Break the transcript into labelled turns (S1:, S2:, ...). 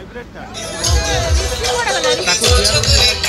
S1: hybrid का